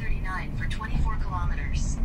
Thirty-nine for 24 kilometers.